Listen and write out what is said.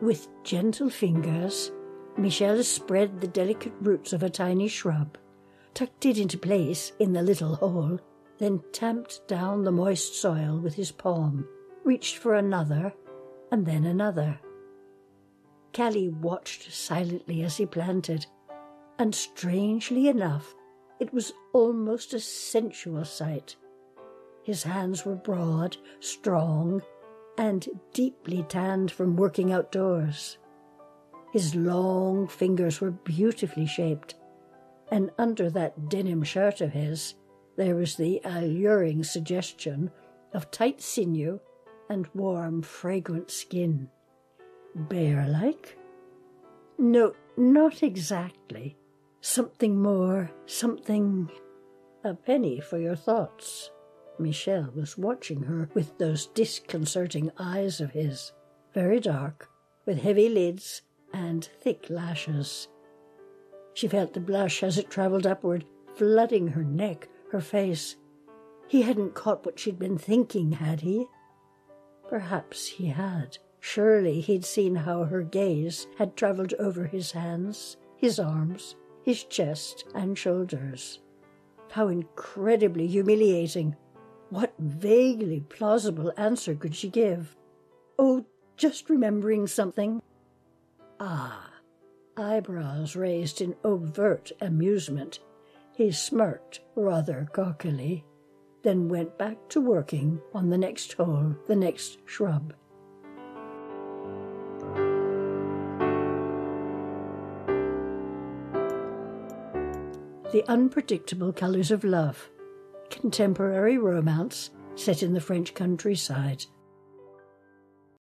With gentle fingers, Michel spread the delicate roots of a tiny shrub, tucked it into place in the little hole, then tamped down the moist soil with his palm, reached for another, and then another. Callie watched silently as he planted, and strangely enough, it was almost a sensual sight. His hands were broad, strong, and deeply tanned from working outdoors. His long fingers were beautifully shaped, and under that denim shirt of his, there was the alluring suggestion of tight sinew and warm, fragrant skin. Bear like? No, not exactly. Something more, something. A penny for your thoughts. Michel was watching her with those disconcerting eyes of his, very dark, with heavy lids and thick lashes. She felt the blush as it travelled upward, flooding her neck, her face. He hadn't caught what she'd been thinking, had he? Perhaps he had. Surely he'd seen how her gaze had travelled over his hands, his arms, his chest and shoulders. How incredibly humiliating what vaguely plausible answer could she give? Oh, just remembering something. Ah, eyebrows raised in overt amusement. He smirked rather cockily, then went back to working on the next hole, the next shrub. The unpredictable colors of love contemporary romance set in the French countryside.